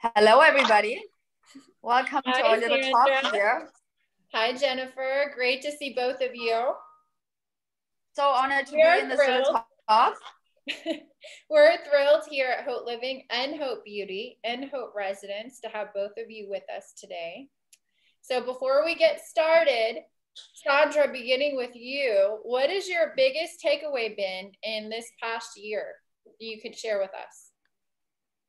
Hello, everybody. Welcome Hi, to our little Sandra. talk here. Hi, Jennifer. Great to see both of you. So honored to We're be in this little thrilled. talk. We're thrilled here at Haute Living and Haute Beauty and Haute Residence to have both of you with us today. So before we get started, Sandra, beginning with you, what has your biggest takeaway been in this past year you could share with us?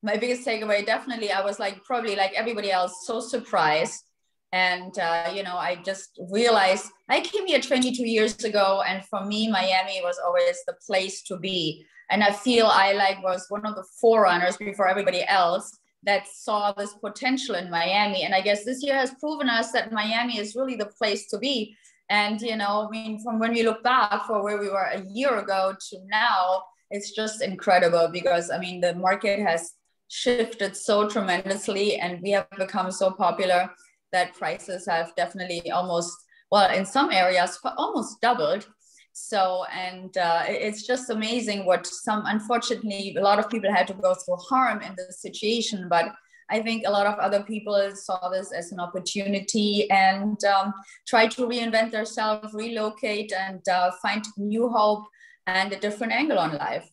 My biggest takeaway, definitely, I was like probably like everybody else, so surprised. And uh, you know, I just realized I came here 22 years ago, and for me, Miami was always the place to be. And I feel I like was one of the forerunners before everybody else that saw this potential in Miami. And I guess this year has proven us that Miami is really the place to be. And you know, I mean, from when we look back for where we were a year ago to now, it's just incredible because I mean, the market has shifted so tremendously, and we have become so popular that prices have definitely almost, well, in some areas, almost doubled. So, and uh, it's just amazing what some, unfortunately, a lot of people had to go through harm in this situation, but I think a lot of other people saw this as an opportunity and um, try to reinvent themselves, relocate, and uh, find new hope and a different angle on life.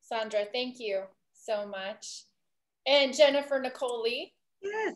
Sandra, thank you so much. And Jennifer Nicole. Yes.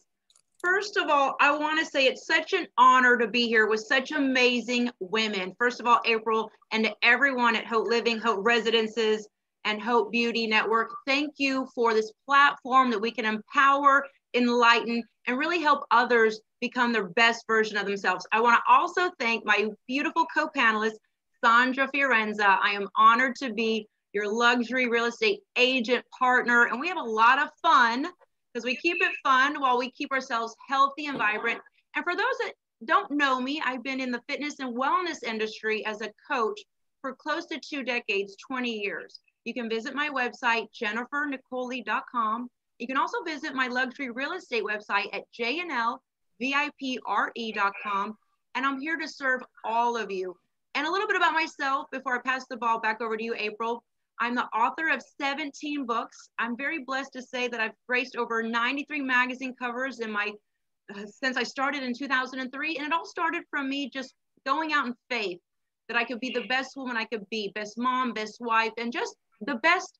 First of all, I want to say it's such an honor to be here with such amazing women. First of all, April, and to everyone at Haute Living, Haute Residences, and Haute Beauty Network, thank you for this platform that we can empower, enlighten, and really help others become their best version of themselves. I want to also thank my beautiful co panelist, Sandra Fiorenza. I am honored to be your luxury real estate agent partner, and we have a lot of fun because we keep it fun while we keep ourselves healthy and vibrant. And for those that don't know me, I've been in the fitness and wellness industry as a coach for close to two decades, 20 years. You can visit my website, jennifernicolelee.com. You can also visit my luxury real estate website at jnlvipre.com. And I'm here to serve all of you. And a little bit about myself before I pass the ball back over to you, April. I'm the author of 17 books. I'm very blessed to say that I've graced over 93 magazine covers in my uh, since I started in 2003, and it all started from me just going out in faith that I could be the best woman I could be, best mom, best wife, and just the best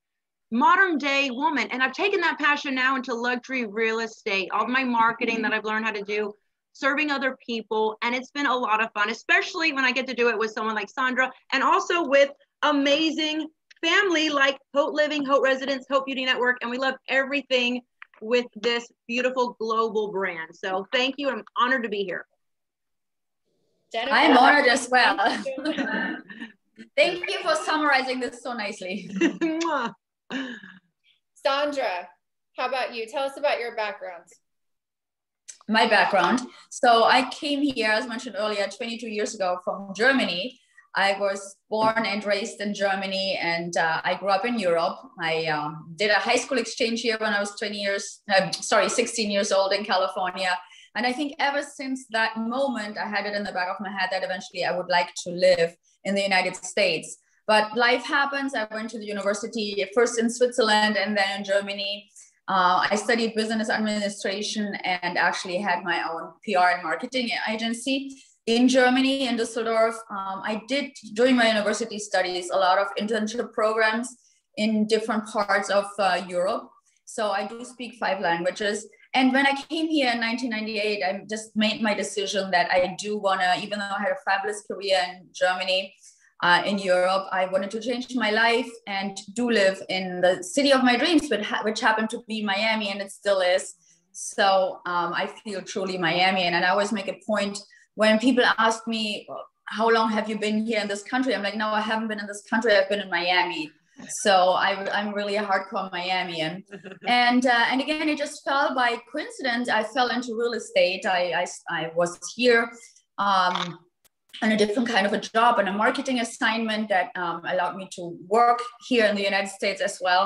modern day woman. And I've taken that passion now into luxury real estate, all my marketing that I've learned how to do, serving other people, and it's been a lot of fun, especially when I get to do it with someone like Sandra, and also with amazing family like Haute Living, Haute Residence, Haute Beauty Network, and we love everything with this beautiful global brand. So thank you. I'm honored to be here. Jennifer. I'm honored as well. Thank you. Thank you for summarizing this so nicely. Sandra, how about you? Tell us about your backgrounds. My background. So I came here, as mentioned earlier, 22 years ago from Germany. I was born and raised in Germany, and uh, I grew up in Europe. I um, did a high school exchange here when I was 20 years, uh, sorry, 16 years old in California. And I think ever since that moment, I had it in the back of my head that eventually I would like to live in the United States. But life happens. I went to the university first in Switzerland and then in Germany. Uh, I studied business administration and actually had my own PR and marketing agency in Germany, in Düsseldorf. Um, I did, during my university studies, a lot of internship programs in different parts of uh, Europe. So I do speak five languages. And when I came here in 1998, I just made my decision that I do want to, even though I had a fabulous career in Germany, uh, in Europe, I wanted to change my life and do live in the city of my dreams, which, ha- which happened to be Miami, and it still is. So um, I feel truly Miamian, and I always make a point when people ask me, "How long have you been here in this country?" I'm like, "No, I haven't been in this country. I've been in Miami." So I, I'm really a hardcore Miamian and uh, and again it just fell by coincidence i fell into real estate i i, I was here um, on a different kind of a job and a marketing assignment that um, allowed me to work here in the united states as well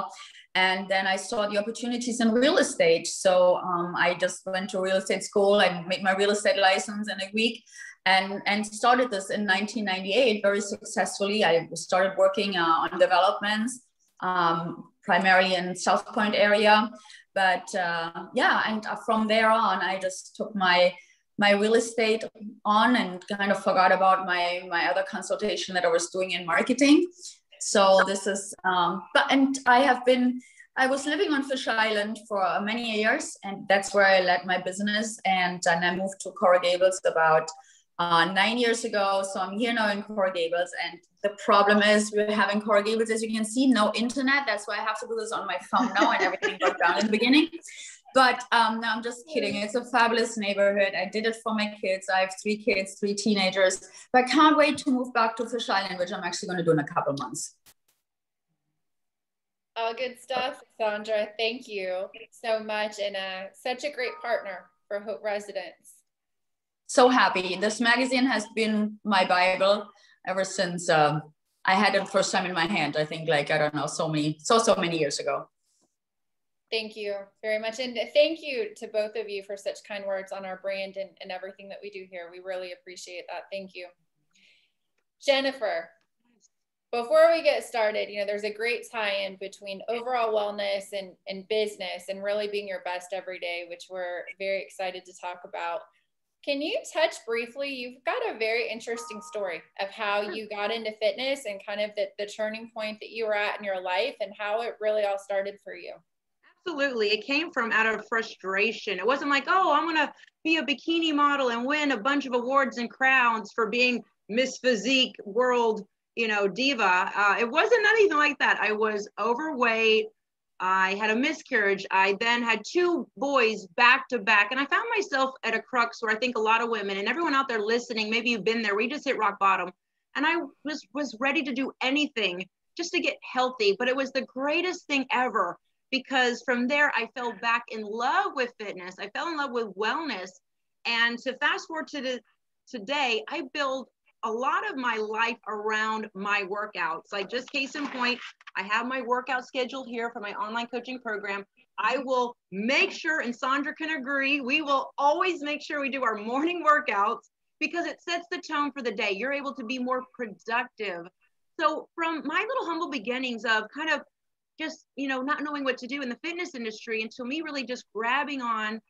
and then i saw the opportunities in real estate so um, i just went to real estate school and made my real estate license in a week and, and started this in 1998 very successfully i started working uh, on developments um, primarily in South Pointe area. But uh, yeah, and from there on, I just took my my real estate on and kind of forgot about my my other consultation that I was doing in marketing. So this is, um, but and I have been I was living on Fisher Island for many years, and that's where I led my business. And then I moved to Coral Gables about uh, nine years ago. So I'm here now in Coral Gables. And the problem is we're having Coral Gables, as you can see, no internet. That's why I have to do this on my phone now, and everything broke down in the beginning. But um, no, I'm just kidding. It's a fabulous neighborhood. I did it for my kids. I have three kids, three teenagers. But I can't wait to move back to Fisher Island, which I'm actually going to do in a couple months. All good stuff, Sandra. Thank you so much, and uh, such a great partner for Haute Residence. So happy. This magazine has been my Bible ever since um, I had it first time in my hand. I think, like I don't know, so many, so so many years ago. Thank you very much, and thank you to both of you for such kind words on our brand and, and everything that we do here. We really appreciate that. Thank you, Jennifer before we get started, you know, there's a great tie-in between overall wellness and, and business and really being your best every day, which we're very excited to talk about. Can you touch briefly? You've got a very interesting story of how hmm. you got into fitness and kind of the, the turning point that you were at in your life and how it really all started for you. Absolutely. It came from out of frustration. It wasn't like, oh, I'm going to be a bikini model and win a bunch of awards and crowns for being Miss Physique World you know, diva. Uh, it wasn't anything like that. I was overweight. I had a miscarriage. I then had two boys back to back. And I found myself at a crux where I think a lot of women and everyone out there listening, maybe you've been there, we just hit rock bottom. And I was was ready to do anything just to get healthy. But it was the greatest thing ever because from there I fell back in love with fitness. I fell in love with wellness. And to fast forward to the today, I build a lot of my life around my workouts. Like just case in point, I have my workout scheduled here for my online coaching program. I will make sure, and Sandra can agree, we will always make sure we do our morning workouts because it sets the tone for the day. You're able to be more productive. So from my little humble beginnings of kind of just, you know, not knowing what to do in the fitness industry until me really just grabbing on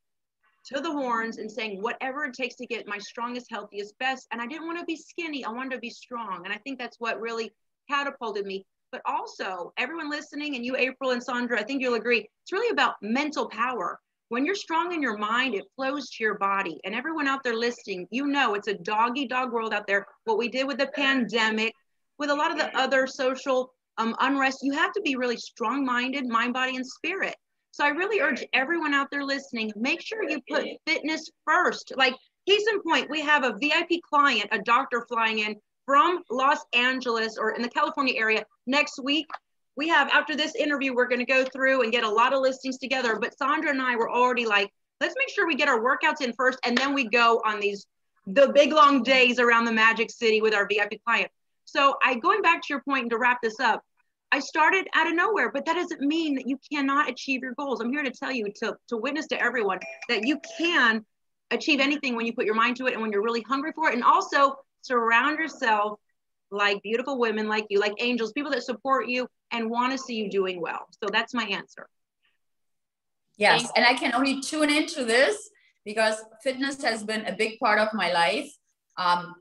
to the horns and saying whatever it takes to get my strongest, healthiest, best. And I didn't want to be skinny. I wanted to be strong. And I think that's what really catapulted me. But also, everyone listening, and you, April and Sandra, I think you'll agree, it's really about mental power. When you're strong in your mind, it flows to your body. And everyone out there listening, you know it's a doggy dog world out there. What we did with the pandemic, with a lot of the other social um, unrest, you have to be really strong minded, mind, body, and spirit. So I really urge everyone out there listening, make sure you put fitness first. Like case in point, we have a VIP client, a doctor flying in from Los Angeles or in the California area next week. We have after this interview, we're going to go through and get a lot of listings together. But Sandra and I were already like, let's make sure we get our workouts in first, and then we go on these the big long days around the Magic City with our VIP client. So I going back to your point and to wrap this up, I started out of nowhere, but that doesn't mean that you cannot achieve your goals. I'm here to tell you to, to witness to everyone that you can achieve anything when you put your mind to it and when you're really hungry for it. And also surround yourself like beautiful women like you, like angels, people that support you and want to see you doing well. So that's my answer. Yes. And I can only tune into this because fitness has been a big part of my life. Um,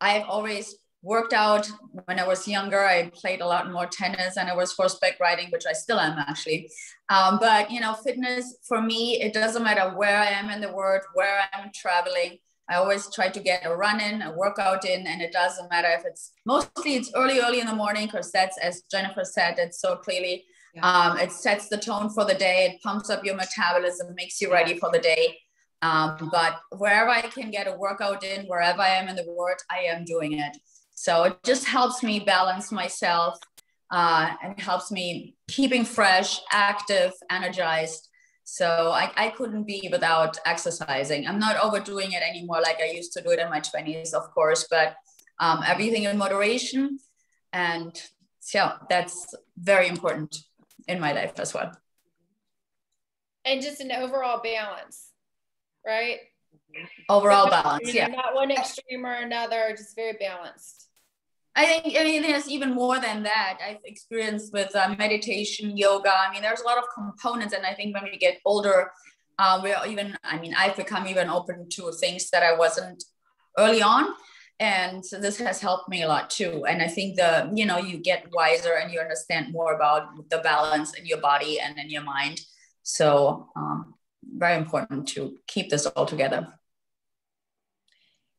I've always worked out when I was younger. I played a lot more tennis and I was horseback riding, which I still am actually. Um, but you know, fitness for me, it doesn't matter where I am in the world, where I'm traveling. I always try to get a run in, a workout in, and it doesn't matter if it's mostly it's early, early in the morning because that's as Jennifer said, it's so clearly. Um, it sets the tone for the day. It pumps up your metabolism, makes you ready for the day. Um, but wherever I can get a workout in, wherever I am in the world, I am doing it. So it just helps me balance myself uh, and helps me keeping fresh, active, energized. So I, I couldn't be without exercising. I'm not overdoing it anymore like I used to do it in my 20s, of course, but um, everything in moderation. And so that's very important in my life as well. And just an overall balance, right? Overall balance, yeah. Not one extreme or another, just very balanced. I think I mean there's even more than that. I've experienced with uh, meditation, yoga. I mean, there's a lot of components, and I think when we get older, uh, we're even. I mean, I've become even open to things that I wasn't early on, and so this has helped me a lot too. And I think the you know you get wiser and you understand more about the balance in your body and in your mind. So um, very important to keep this all together.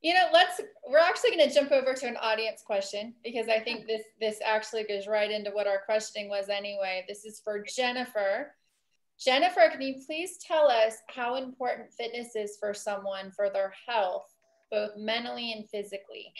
You know, let's we're actually going to jump over to an audience question because I think this this actually goes right into what our questioning was anyway. This is for Jennifer. Jennifer, can you please tell us how important fitness is for someone for their health, both mentally and physically?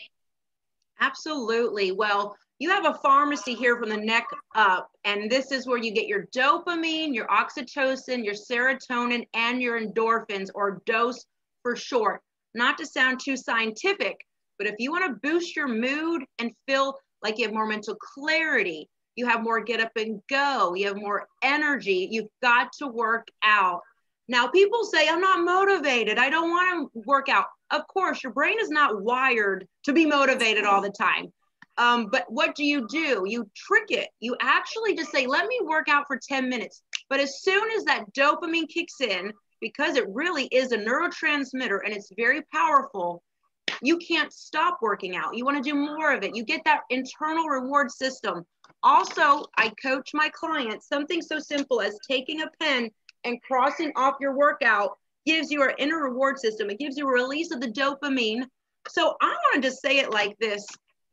Absolutely. Well, you have a pharmacy here from the neck up, and this is where you get your dopamine, your oxytocin, your serotonin, and your endorphins, or dose for short. Not to sound too scientific, but if you want to boost your mood and feel like you have more mental clarity, you have more get up and go, you have more energy, you've got to work out. Now, people say, I'm not motivated. I don't want to work out. Of course, your brain is not wired to be motivated all the time. Um, but what do you do? You trick it. You actually just say, let me work out for 10 minutes. But as soon as that dopamine kicks in, because it really is a neurotransmitter and it's very powerful, you can't stop working out. You want to do more of it. You get that internal reward system. Also, I coach my clients something so simple as taking a pen and crossing off your workout gives you an inner reward system. It gives you a release of the dopamine. So I wanted to say it like this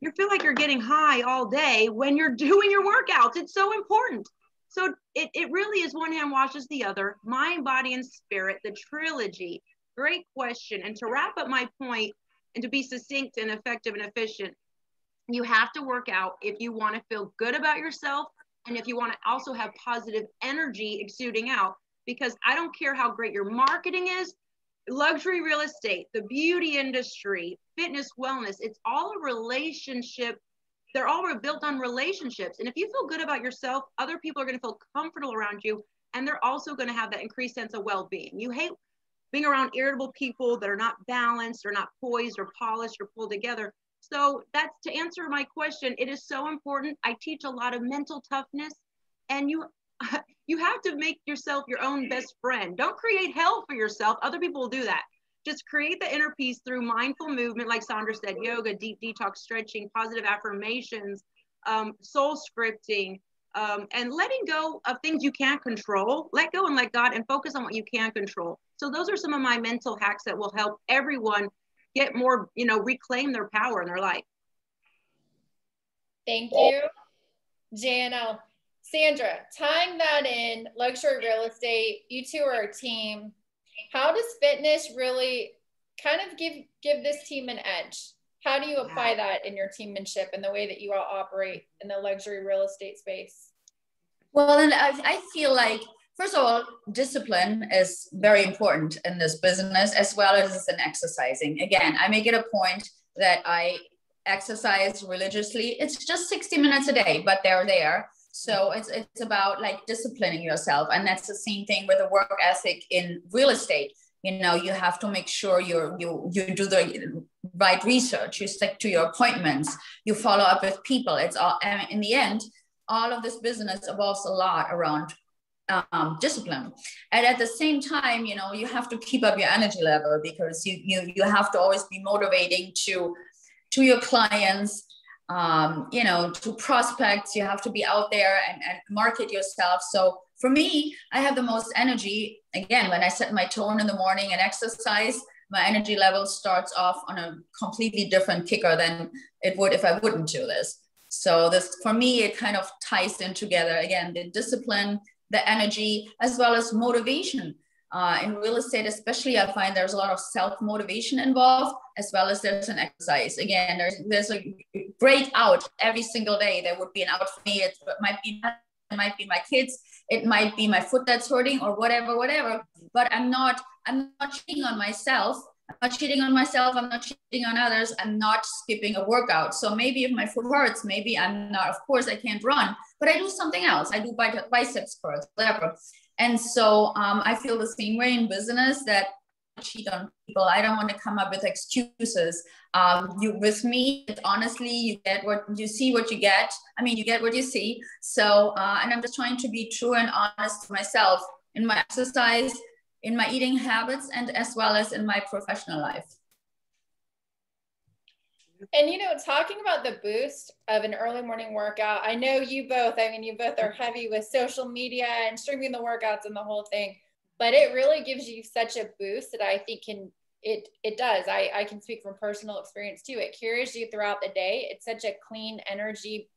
you feel like you're getting high all day when you're doing your workouts. It's so important. So it, it really is one hand washes the other, mind, body, and spirit, the trilogy. Great question. And to wrap up my point and to be succinct and effective and efficient, you have to work out if you want to feel good about yourself and if you want to also have positive energy exuding out. Because I don't care how great your marketing is, luxury real estate, the beauty industry, fitness, wellness, it's all a relationship. They're all built on relationships. And if you feel good about yourself, other people are going to feel comfortable around you. And they're also going to have that increased sense of well being. You hate being around irritable people that are not balanced or not poised or polished or pulled together. So that's to answer my question. It is so important. I teach a lot of mental toughness, and you you have to make yourself your own best friend. Don't create hell for yourself. Other people will do that. Just create the inner peace through mindful movement, like Sandra said, yoga, deep detox stretching, positive affirmations, um, soul scripting, um, and letting go of things you can't control. Let go and let God and focus on what you can control. So those are some of my mental hacks that will help everyone get more, you know, reclaim their power in their life. Thank you, JNL. Sandra, tying that in luxury real estate, you two are a team. How does fitness really kind of give give this team an edge? How do you apply that in your teammanship and the way that you all operate in the luxury real estate space? Well, and I, I feel like first of all, discipline is very important in this business as well as in exercising. Again, I make it a point that I exercise religiously. It's just 60 minutes a day, but they're there. So it's it's about like disciplining yourself, and that's the same thing with the work ethic in real estate. You know, you have to make sure you you you do the right research. You stick to your appointments. You follow up with people. It's all and in the end, all of this business evolves a lot around um, discipline and at the same time you know you have to keep up your energy level because you you you have to always be motivating to to your clients um, you know, to prospects, you have to be out there and, and market yourself. So for me, I have the most energy again when I set my tone in the morning and exercise. My energy level starts off on a completely different kicker than it would if I wouldn't do this. So this for me, it kind of ties in together again the discipline, the energy, as well as motivation uh, in real estate, especially, I find there's a lot of self motivation involved, as well as there's an exercise. Again, there's there's a great out every single day. There would be an out for me. It might be it might be my kids. It might be my foot that's hurting, or whatever, whatever. But I'm not I'm not cheating on myself. I'm not cheating on myself. I'm not cheating on others. I'm not skipping a workout. So maybe if my foot hurts, maybe I'm not. Of course, I can't run, but I do something else. I do biceps curls, whatever. And so um, I feel the same way in business that cheat on people. I don't want to come up with excuses. Um, you with me, honestly, you get what you see, what you get. I mean, you get what you see. So, uh, and I'm just trying to be true and honest to myself in my exercise, in my eating habits, and as well as in my professional life. And you know, talking about the boost of an early morning workout, I know you both, I mean, you both are heavy with social media and streaming the workouts and the whole thing, but it really gives you such a boost that I think can it it does. I, I can speak from personal experience too. It carries you throughout the day. It's such a clean energy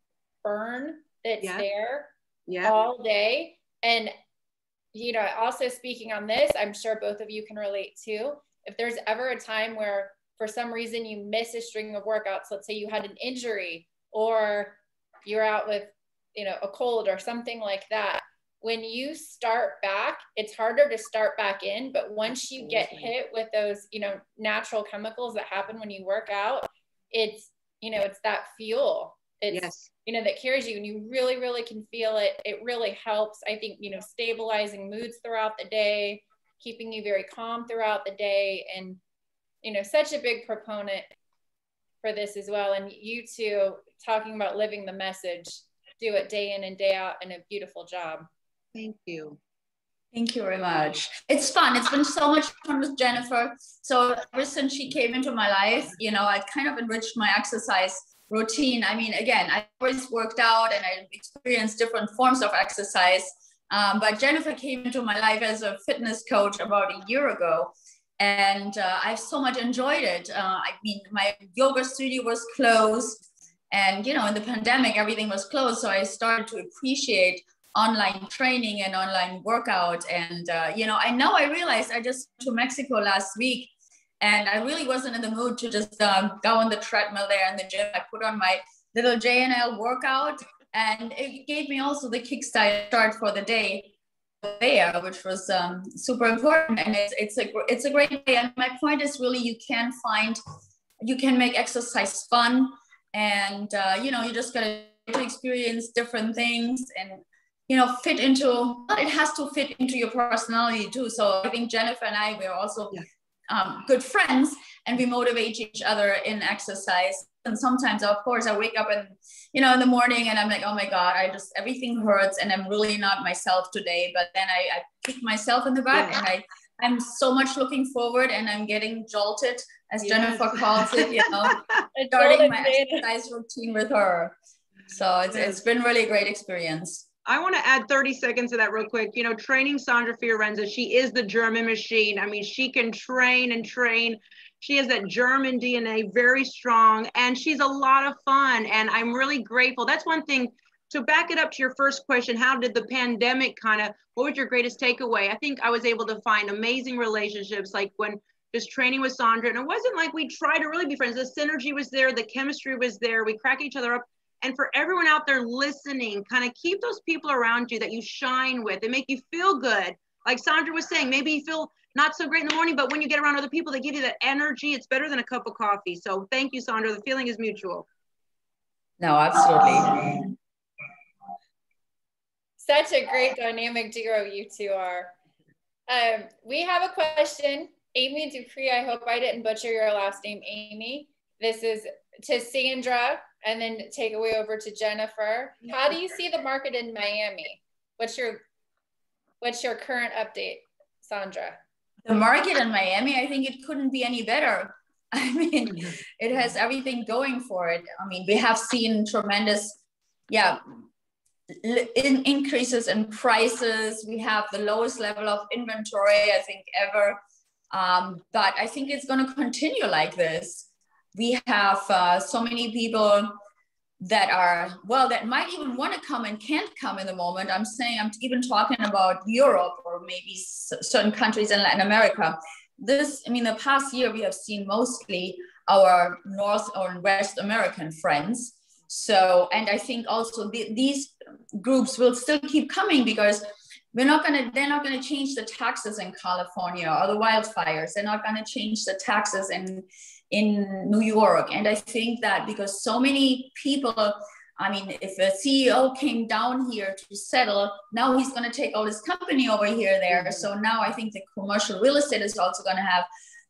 burn that's yeah. there yeah. all day. And you know, also speaking on this, I'm sure both of you can relate too. If there's ever a time where for some reason you miss a string of workouts, let's say you had an injury or you're out with, you know, a cold or something like that. When you start back, it's harder to start back in, but once you get hit with those, you know, natural chemicals that happen when you work out, it's, you know, it's that fuel. It's, yes. you know, that carries you and you really, really can feel it. It really helps, I think, you know, stabilizing moods throughout the day, keeping you very calm throughout the day and you know, such a big proponent for this as well. And you two talking about living the message, do it day in and day out and a beautiful job. Thank you. Thank you very much. It's fun. It's been so much fun with Jennifer. So ever since she came into my life, you know, I kind of enriched my exercise routine. I mean, again, I always worked out and I experienced different forms of exercise. Um, but Jennifer came into my life as a fitness coach about a year ago and uh, I so much enjoyed it. Uh, I mean, my yoga studio was closed, and you know, in the pandemic, everything was closed. So I started to appreciate online training and online workout. And uh, you know, I know I realized I just went to Mexico last week, and I really wasn't in the mood to just um, go on the treadmill there in the gym. I put on my little JNL workout, and it gave me also the kickstart for the day there, which was um, super important. And it's, it's a it's a great day. And my point is really you can find you can make exercise fun, and uh, you know you just gotta to experience different things and you know fit into it has to fit into your personality too. So I think Jennifer and I we're also yeah. Um, good friends, and we motivate each other in exercise. And sometimes, of course, I wake up and you know, in the morning and I'm like, oh my God, I just, everything hurts and I'm really not myself today. But then I, I kick myself in the back yeah. and I, I'm so much looking forward and I'm getting jolted, as yes. Jennifer calls it, you know, starting my exercise routine with her. So it's, it's been really great experience. I want to add 30 seconds to that real quick. You know, training Sandra Fiorenza, she is the German machine. I mean, she can train and train. She has that German DNA very strong and she's a lot of fun. And I'm really grateful. That's one thing to back it up to your first question how did the pandemic kind of what was your greatest takeaway i think i was able to find amazing relationships like when just training with sandra and it wasn't like we tried to really be friends the synergy was there the chemistry was there we crack each other up and for everyone out there listening kind of keep those people around you that you shine with they make you feel good like sandra was saying maybe you feel not so great in the morning, but when you get around other people, they give you that energy. It's better than a cup of coffee. So thank you, Sandra. The feeling is mutual. No, absolutely. Such a great dynamic duo you two are. Um, we have a question. Amy Dupree, I hope I didn't butcher your last name, Amy. This is to Sandra and then take away over to Jennifer. How do you see the market in Miami? What's your what's your current update, Sandra? the market in Miami, I think it couldn't be any better. I mean, it has everything going for it. I mean, we have seen tremendous, yeah, in increases in prices. We have the lowest level of inventory, I think, ever. Um, but I think it's going to continue like this. We have uh, so many people that are well that might even want to come and can't come in the moment. I'm saying i'm even talking about europe or maybe certain countries in latin america. This i mean the past year we have seen mostly our north or west american friends. So and i think also the, these groups will still keep coming because we're not going to they're not going to change the taxes in california or the wildfires. They're not going to change the taxes in in New York. And I think that because so many people I mean, if a CEO came down here to settle, now he's going to take all his company over here there. So now I think the commercial real estate is also going to have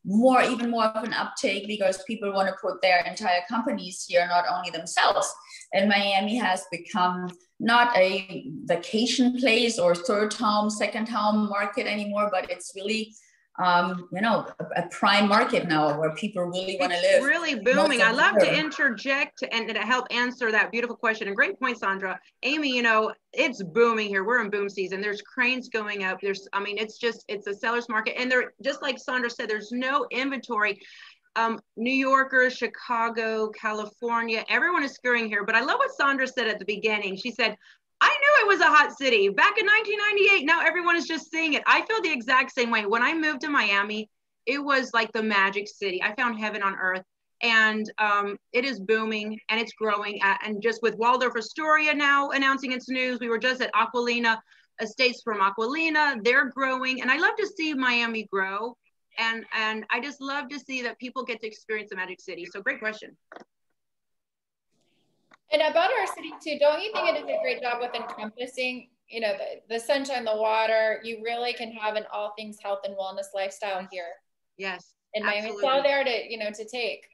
more, even more of an uptake because people want to put their entire companies here, not only themselves. And Miami has become not a vacation place or third home, second home market anymore, but it's really um, you know, a, a, prime market now where people really want to live. It's really booming. I love to interject and, to help answer that beautiful question. And great point, Sandra. Amy, you know, it's booming here. We're in boom season. There's cranes going up. There's, I mean, it's just, it's a seller's market. And there, just like Sandra said, there's no inventory. Um, New Yorkers, Chicago, California, everyone is scurrying here. But I love what Sandra said at the beginning. She said, I knew it was a hot city back in 1998. Now everyone is just seeing it. I feel the exact same way. When I moved to Miami, it was like the magic city. I found heaven on earth. And um, it is booming and it's growing. At, and just with Waldorf Astoria now announcing its news, we were just at Acqualina Estates from Acqualina. They're growing. And I love to see Miami grow. And, and I just love to see that people get to experience the magic city. So great question. And about our city too, don't you think it does a great job with encompassing, you know, the, the sunshine, the water? You really can have an all things health and wellness lifestyle here. Yes. And Miami, it's all there to, you know, to take.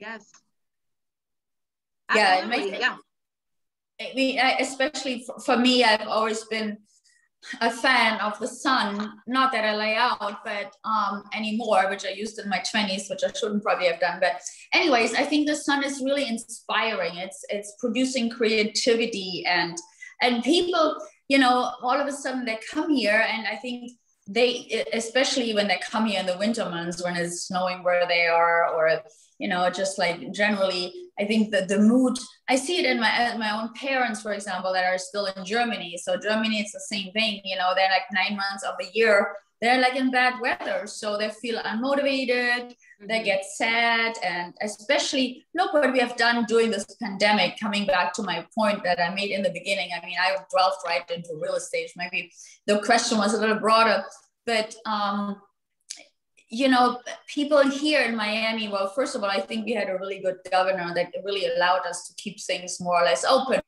Yes. Absolutely. Yeah. yeah. I mean, especially for, for me, I've always been a fan of the sun. Not that I lay out, but um, anymore, which I used in my 20s, which I shouldn't probably have done. But anyways, I think the sun is really inspiring. It's it's producing creativity and and people, you know, all of a sudden they come here, and I think they, especially when they come here in the winter months when it's snowing where they are, or you know, just like generally, I think that the mood, I see it in my, my own parents, for example, that are still in Germany. So Germany, it's the same thing, you know, they're like nine months of the year, they're like in bad weather. So they feel unmotivated, mm-hmm. they get sad. And especially look what we have done during this pandemic, coming back to my point that I made in the beginning. I mean, I delved right into real estate. Maybe the question was a little broader, but um, you know, people here in Miami, well, first of all, I think we had a really good governor that really allowed us to keep things more or less open.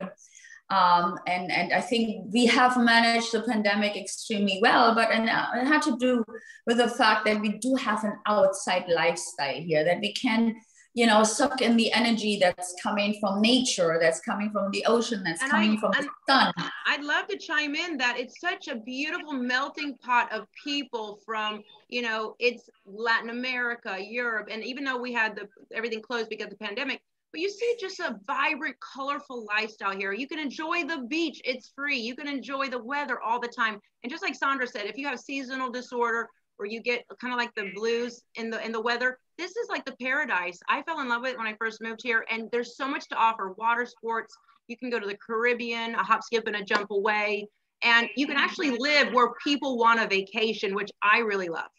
Um, and, and I think we have managed the pandemic extremely well, but and it had to do with the fact that we do have an outside lifestyle here, that we can you know, suck in the energy that's coming from nature, that's coming from the ocean, that's and coming I, from the sun. I'd love to chime in that it's such a beautiful melting pot of people from, you know, it's Latin America, Europe, and even though we had the everything closed because of the pandemic, but you see just a vibrant, colorful lifestyle here. You can enjoy the beach, it's free. You can enjoy the weather all the time. And just like Sandra said, if you have seasonal disorder or you get kind of like the blues in the in the weather, this is like the paradise. I fell in love with it when I first moved here, and there's so much to offer. Water sports, you can go to the Caribbean, a hop, skip, and a jump away, and you can actually live where people want a vacation, which I really love.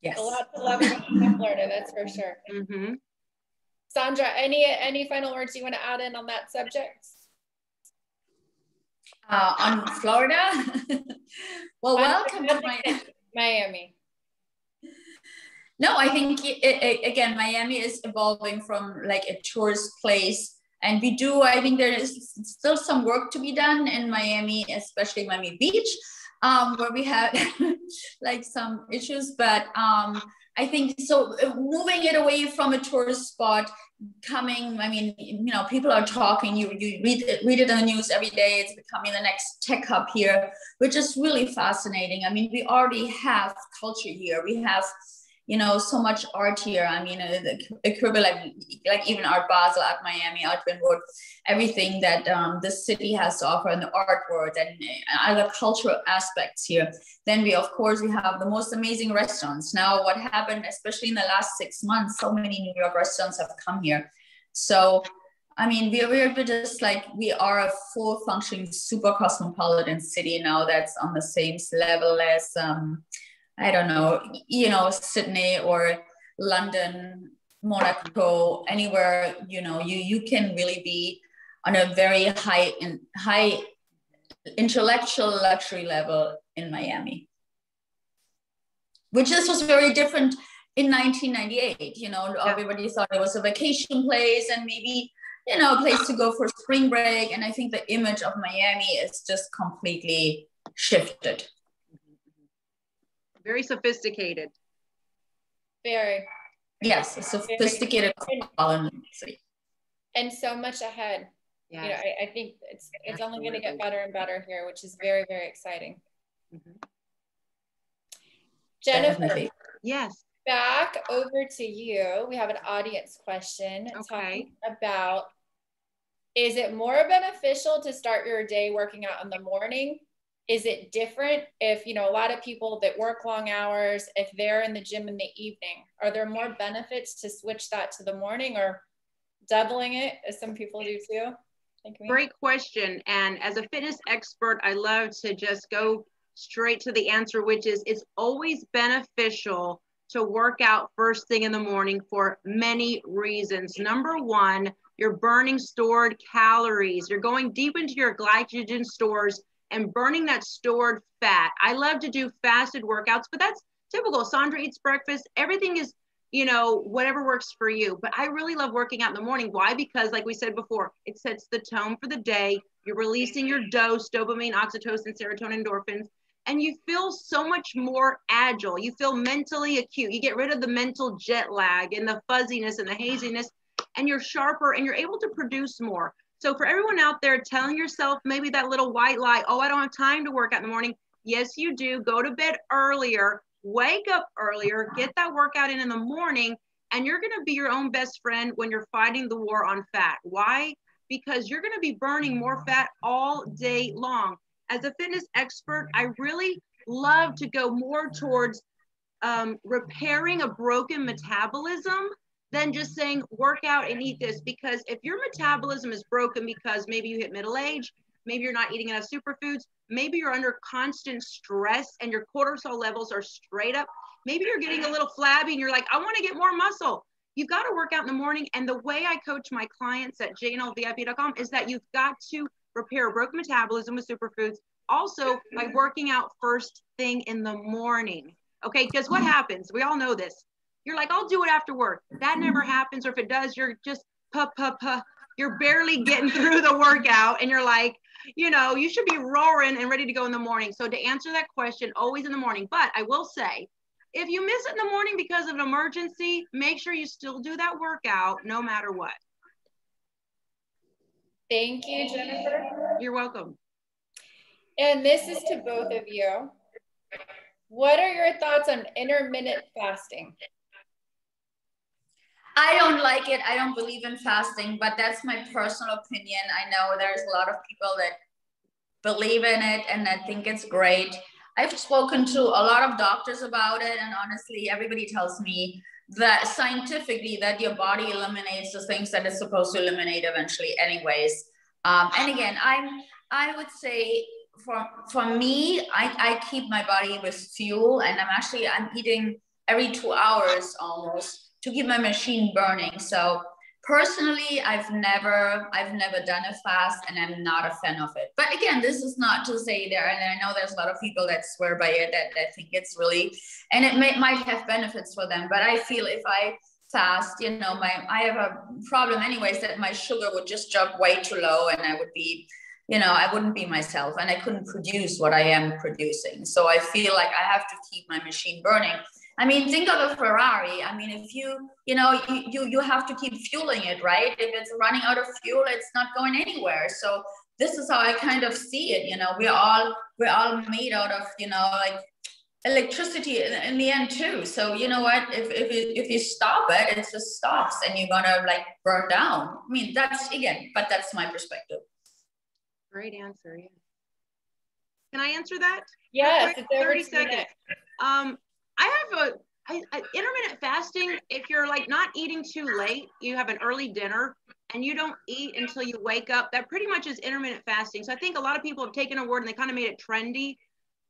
Yes, a lot to love about Florida, that's for sure. Mm-hmm. Sandra, any any final words you want to add in on that subject? Uh, on Florida? well, welcome to Miami. No, I think it, it, again, Miami is evolving from like a tourist place. And we do, I think there is still some work to be done in Miami, especially Miami Beach, um, where we had like some issues. But um, I think so uh, moving it away from a tourist spot, coming, I mean, you know, people are talking, you, you read, it, read it in the news every day, it's becoming the next tech hub here, which is really fascinating. I mean, we already have culture here. We have you know, so much art here. I mean, uh, the equivalent, like, like even Art Basel, at Miami, Art Wynwood, everything that um, the city has to offer in the art world and uh, other cultural aspects here. Then we, of course, we have the most amazing restaurants. Now, what happened, especially in the last six months, so many New York restaurants have come here. So, I mean, we're, we're just like, we are a full functioning super cosmopolitan city now that's on the same level as, um, I don't know, you know, Sydney or London, Monaco, anywhere, you know, you you can really be on a very high in high intellectual luxury level in Miami. Which this was very different in 1998. You know, yeah. everybody thought it was a vacation place and maybe, you know, a place to go for spring break. And I think the image of Miami is just completely shifted. Very sophisticated. Very. Yes, a sophisticated and, and so much ahead. Yes. You know, I, I think it's it's Absolutely. only going to get better and better here, which is very very exciting. Mm-hmm. Jennifer. Definitely. Yes. Back over to you. We have an audience question okay. talking about is it more beneficial to start your day working out in the morning is it different if you know a lot of people that work long hours if they're in the gym in the evening are there more benefits to switch that to the morning or doubling it as some people do too? Great question. And as a fitness expert i love to just go straight to the answer which is it's always beneficial to work out first thing in the morning for many reasons. Number one you're burning stored calories. You're going deep into your glycogen stores and burning that stored fat. I love to do fasted workouts, but that's typical. Sandra eats breakfast. Everything is, you know, whatever works for you. But I really love working out in the morning. Why? Because, like we said before, it sets the tone for the day. You're releasing your dose, dopamine, oxytocin, serotonin, endorphins, and you feel so much more agile. You feel mentally acute. You get rid of the mental jet lag and the fuzziness and the haziness, and you're sharper and you're able to produce more. So for everyone out there telling yourself maybe that little white lie, oh, I don't have time to work out in the morning. Yes, you do. Go to bed earlier, wake up earlier, get that workout in in the morning, and you're going to be your own best friend when you're fighting the war on fat. Why? Because you're going to be burning more fat all day long. As a fitness expert, I really love to go more towards um, repairing a broken metabolism than just saying work out and eat this because if your metabolism is broken because maybe you hit middle age maybe you're not eating enough superfoods maybe you're under constant stress and your cortisol levels are straight up maybe you're getting a little flabby and you're like i want to get more muscle. You've got to work out in the morning. And the way i coach my clients at jnlvip.com is that you've got to repair a broken metabolism with superfoods also by working out first thing in the morning. Okay because what happens? We all know this you're like, I'll do it after work. That never happens. Or if it does, you're just puh, puh, puh. You're barely getting through the workout and you're like, you know, you should be roaring and ready to go in the morning. So to answer that question, always in the morning. But I will say, if you miss it in the morning because of an emergency, make sure you still do that workout no matter what. Thank you, Jennifer. You're welcome. And this is to both of you. What are your thoughts on intermittent fasting? I don't like it. I don't believe in fasting, but that's my personal opinion. I know there's a lot of people that believe in it and I think it's great. I've spoken to a lot of doctors about it, and honestly, everybody tells me that scientifically that your body eliminates the things that it's supposed to eliminate eventually, anyways. Um, and again, I'm I would say for for me, I, I keep my body with fuel, and I'm actually I'm eating every two hours almost to keep my machine burning. So personally, I've never I've never done a fast and I'm not a fan of it. But again, this is not to say there, and I know there's a lot of people that swear by it that, that think it's really and it may, might have benefits for them. But I feel if I fast, you know, my I have a problem anyways that my sugar would just drop way too low and I would be you know, I wouldn't be myself and I couldn't produce what I am producing. So I feel like I have to keep my machine burning. I mean, think of a Ferrari. I mean, if you, you know, you, you, you have to keep fueling it, right? If it's running out of fuel, it's not going anywhere. So this is how I kind of see it. You know, we're all, we're all made out of, you know, like electricity in, in the end too. So you know what, if, if, you, if you stop it, it just stops and you're gonna like burn down. I mean, that's again, but that's my perspective. Great answer, yeah. Can I answer that? Yes, 30 seconds. Um, I have a I, I, intermittent fasting. If you're like not eating too late, you have an early dinner and you don't eat until you wake up. That pretty much is intermittent fasting. So I think a lot of people have taken a word and they kind of made it trendy.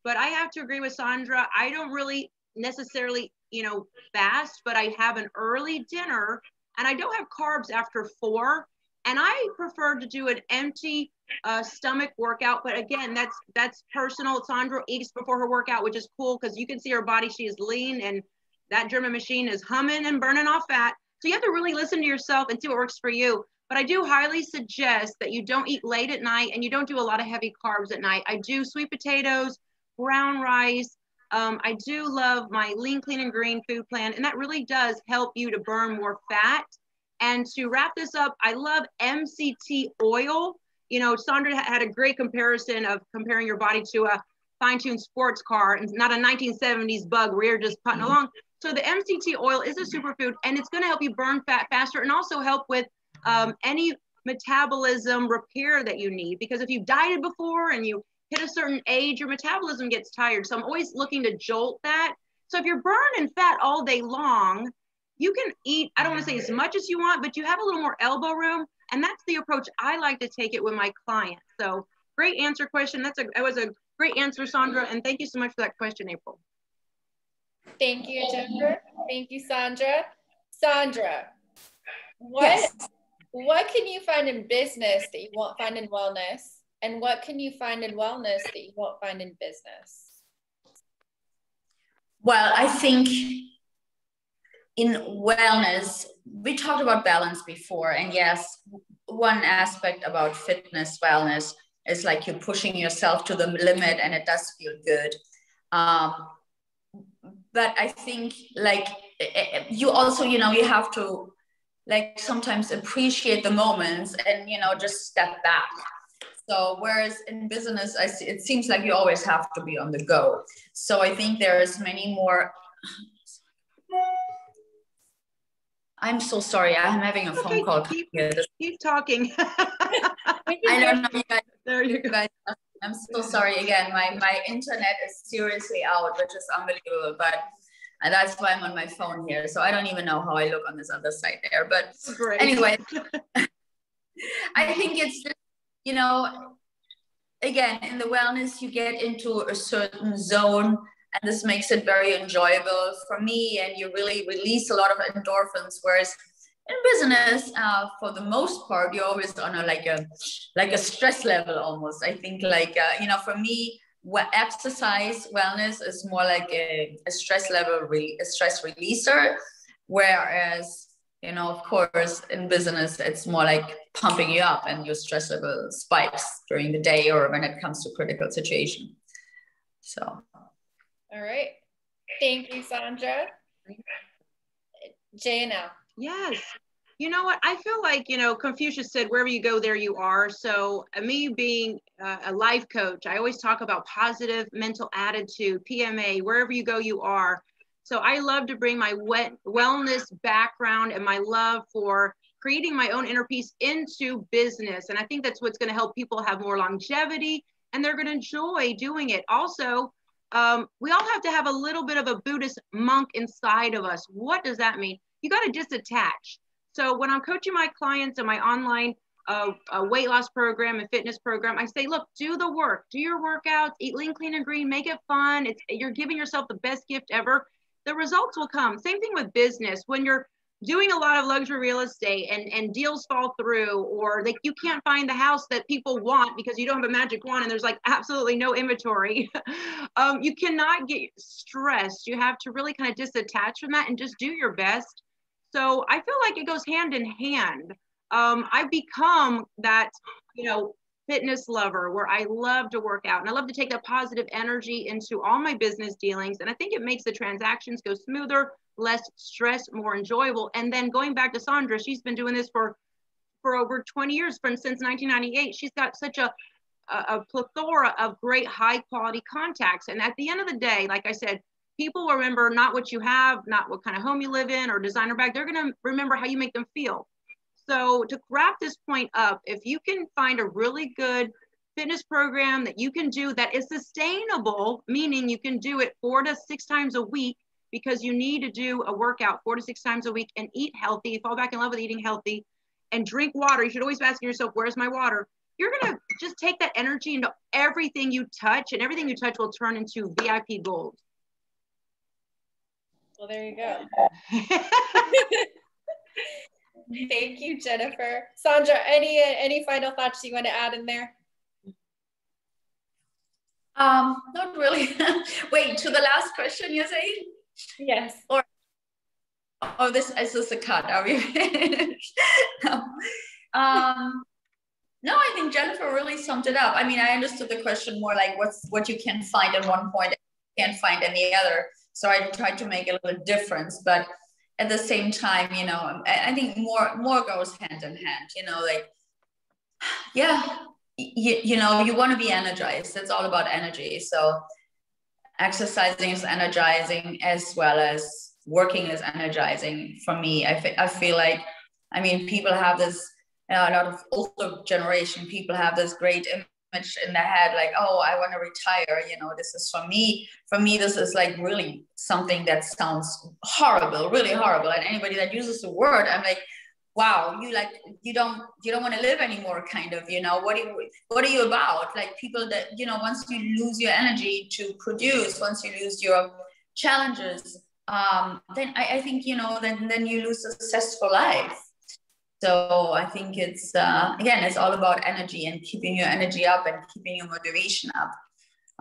But I have to agree with Sandra. I don't really necessarily, you know, fast, but I have an early dinner and I don't have carbs after four. And I prefer to do an empty uh, stomach workout. But again, that's that's personal. Sandra eats before her workout, which is cool because you can see her body. She is lean and that German machine is humming and burning off fat. So you have to really listen to yourself and see what works for you. But I do highly suggest that you don't eat late at night and you don't do a lot of heavy carbs at night. I do sweet potatoes, brown rice. Um, I do love my lean, clean, and green food plan, and that really does help you to burn more fat. And to wrap this up, I love MCT oil. You know, Sandra had a great comparison of comparing your body to a fine-tuned sports car and not a 1970s bug where you're just putting mm-hmm. along. So the MCT oil is a superfood and it's going to help you burn fat faster and also help with um, any metabolism repair that you need. Because if you've dieted before and you hit a certain age, your metabolism gets tired. So I'm always looking to jolt that. So if you're burning fat all day long, you can eat, I don't want to say as much as you want, but you have a little more elbow room. And that's the approach I like to take it with my clients. So great answer question. That's a, that was a great answer, Sandra. And thank you so much for that question, April. Thank you, Jennifer. Thank you, Sandra. Sandra, what yes. what can you find in business that you won't find in wellness? And what can you find in wellness that you won't find in business? Well, I think in wellness, we talked about balance before. And yes, one aspect about fitness, wellness is like you're pushing yourself to the limit and it does feel good. Um, but I think like eh, eh, you also, you know, you have to like sometimes appreciate the moments and, you know, just step back. So whereas in business, I see, it seems like you always have to be on the go. So I think there's many more. I'm so sorry. I'm having a phone okay, call. Keep, keep talking. I don't know you guys. There you go. I'm so sorry again. My my internet is seriously out, which is unbelievable. But that's why I'm on my phone here. So I don't even know how I look on this other side there. But Great. anyway, I think it's just, you know, again, in the wellness, you get into a certain zone and this makes it very enjoyable for me and you really release a lot of endorphins whereas in business uh, for the most part you're always on a like a like a stress level almost. I think like uh, you know for me exercise wellness is more like a, a stress level re, a stress releaser whereas you know of course in business it's more like pumping you up and your stress level spikes during the day or when it comes to critical situation. So all right thank you sandra jnl Yes. You know what? I feel like, you know, Confucius said, wherever you go, there you are. So, uh, me being uh, a life coach, I always talk about positive mental attitude, PMA, wherever you go, you are. So, I love to bring my wet, wellness background and my love for creating my own inner peace into business. And I think that's what's going to help people have more longevity and they're going to enjoy doing it. Also, um, we all have to have a little bit of a Buddhist monk inside of us. What does that mean? you got to disattach. So when I'm coaching my clients in my online uh, weight loss program and fitness program, I say, look, do the work, do your workouts, eat lean, clean, and green, make it fun. It's you're giving yourself the best gift ever. The results will come. Same thing with business. When you're doing a lot of luxury real estate and, and deals fall through or like you can't find the house that people want because you don't have a magic wand and there's like absolutely no inventory um, you cannot get stressed you have to really kind of disattach from that and just do your best so I feel like it goes hand in hand. Um, I've become that, you know, fitness lover where I love to work out and I love to take that positive energy into all my business dealings. And I think it makes the transactions go smoother, less stress, more enjoyable. And then going back to Sandra, she's been doing this for for over 20 years, from since 1998. She's got such a a, plethora of great high quality contacts. And at the end of the day, like I said, people remember not what you have, not what kind of home you live in or designer bag. They're going to remember how you make them feel. So to wrap this point up, if you can find a really good fitness program that you can do that is sustainable, meaning you can do it four to six times a week because you need to do a workout four to six times a week and eat healthy, fall back in love with eating healthy and drink water. You should always be asking yourself, where's my water? You're going to just take that energy into everything you touch and everything you touch will turn into VIP gold. Well, there you go. Thank you, Jennifer. Sandra, any any final thoughts you want to add in there? Um, not really. Wait, to the last question you say? Yes. Or oh, this is this a cut? Are we? no. Um, no, I think Jennifer really summed it up. I mean, I understood the question more like what's what you can find in one point, can't find in the other. So I tried to make a little difference, but at the same time, you know, I, I think more more goes hand in hand. You know, like yeah, you, you know, you want to be energized. It's all about energy. So exercising is energizing as well as working is energizing for me. I, I feel like, I mean, people have this, you know, a lot of older generation people have this great image in their head, like, oh, I want to retire. You know, this is for me. For me, this is like really something that sounds horrible, really horrible. And anybody that uses the word, I'm like, wow you like you don't you don't want to live anymore kind of you know? What are you what are you about? Like people that you know once you lose your energy to produce once you lose your challenges um then i, I think you know then then you lose a successful life. So i think it's uh, again it's all about energy and keeping your energy up and keeping your motivation up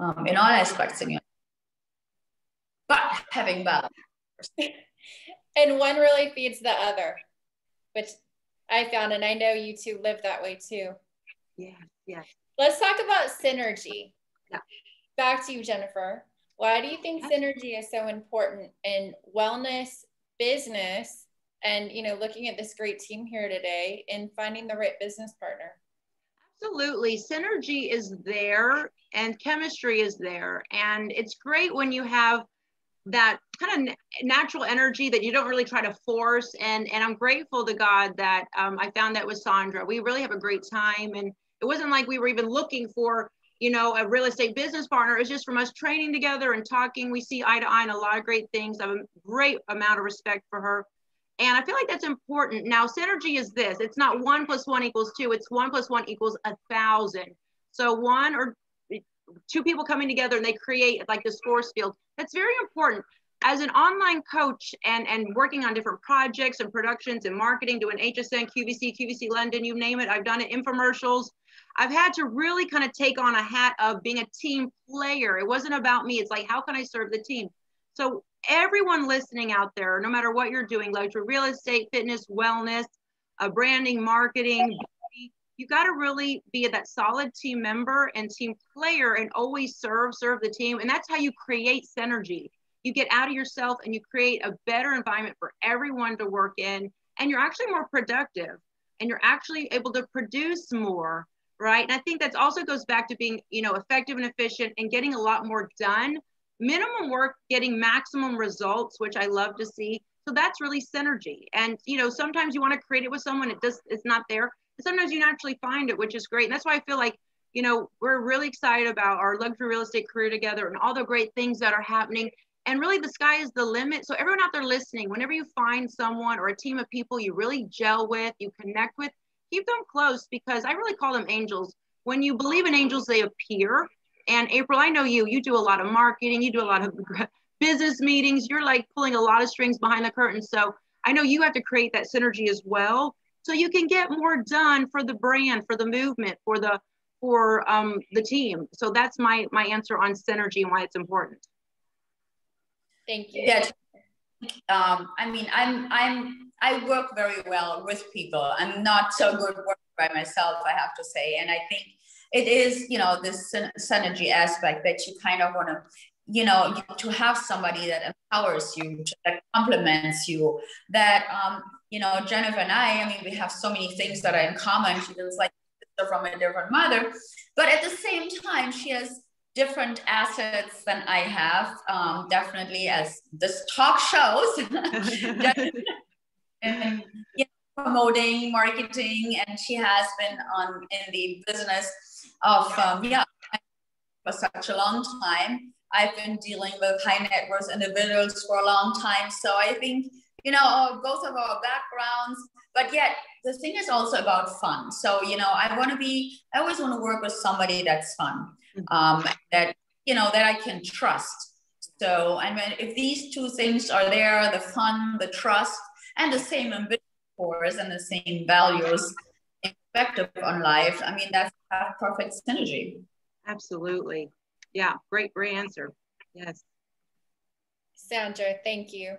um, in all aspects of your but having balance. And one really feeds the other which I found, and I know you two live that way too. Yeah, yeah. Let's talk about synergy. Yeah. Back to you, Jennifer. Why do you think synergy is so important in wellness, business, and you know, looking at this great team here today and finding the right business partner? Absolutely. Synergy is there and chemistry is there. And it's great when you have that kind of natural energy that you don't really try to force. And and I'm grateful to God that um, I found that with Sandra. We really have a great time, and it wasn't like we were even looking for you know a real estate business partner. It was just from us training together and talking. We see eye to eye in a lot of great things. I have a great amount of respect for her. And I feel like that's important. Now, synergy is this it's not one plus one equals two, it's one plus one equals a thousand. So, one or two people coming together and they create like this force field. That's very important. As an online coach and, and working on different projects and productions and marketing, doing HSN, QVC, QVC London, you name it, I've done it, infomercials. I've had to really kind of take on a hat of being a team player. It wasn't about me. It's like, how can I serve the team? So everyone listening out there, no matter what you're doing, luxury real estate, fitness, wellness, uh, branding, marketing, you got to really be that solid team member and team player and always serve, serve the team. And that's how you create synergy. You get out of yourself and you create a better environment for everyone to work in. And you're actually more productive and you're actually able to produce more, right? And I think that also goes back to being, you know, effective and efficient and getting a lot more done. Minimum work, getting maximum results, which I love to see. So that's really synergy. And you know, sometimes you want to create it with someone, it just it's not there sometimes you naturally find it, which is great. And that's why I feel like, you know, we're really excited about our luxury real estate career together and all the great things that are happening. And really, the sky is the limit. So, everyone out there listening, whenever you find someone or a team of people you really gel with, you connect with, keep them close because I really call them angels. When you believe in angels, they appear. And April, I know you, you do a lot of marketing, you do a lot of business meetings, you're like pulling a lot of strings behind the curtain. So, I know you have to create that synergy as well so you can get more done for the brand for the movement for the for um, the team. So that's my my answer on synergy and why it's important. Thank you. Yeah um, i mean i'm i'm i work very well with people. I'm not so good working by myself i have to say. And i think it is you know this synergy aspect that you kind of want to you know to have somebody that empowers you that complements you that um, you know, Jennifer and I, I mean, we have so many things that are in common. She was like from a different mother, but at the same time, she has different assets than I have. Um, definitely, as this talk shows, and you know, promoting, marketing, and she has been on in the business of um, yeah for such a long time. I've been dealing with high net worth individuals for a long time, so I think you know, both of our backgrounds, but yet the thing is also about fun. So, you know, I want to be, I always want to work with somebody that's fun, mm-hmm. um, that, you know, that I can trust. So, I mean, if these two things are there, the fun, the trust, and the same ambition and the same values, perspective on life, I mean, that's a perfect synergy. Absolutely. Yeah, great, great answer. Yes. Sandra, thank you.